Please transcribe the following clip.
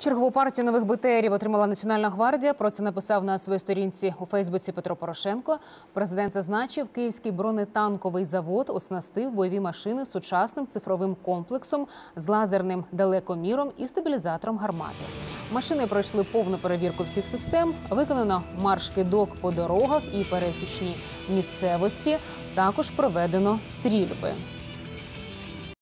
Чергову партію нових БТРів отримала Національна гвардія. Про це написав на своїй сторінці у Фейсбуці Петро Порошенко. Президент зазначив, київський бронетанковий завод оснастив бойові машини сучасним цифровим комплексом з лазерним далекоміром і стабілізатором гармати. Машини пройшли повну перевірку всіх систем. Виконано марш-кидок по дорогах і пересічній місцевості. Також проведено стрільби.